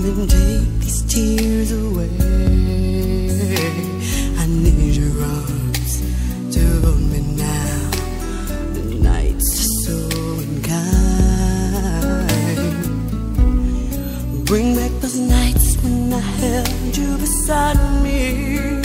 something, take these tears away. I need your arms to hold me now. The nights are so unkind. Bring back those nights when I held you beside me.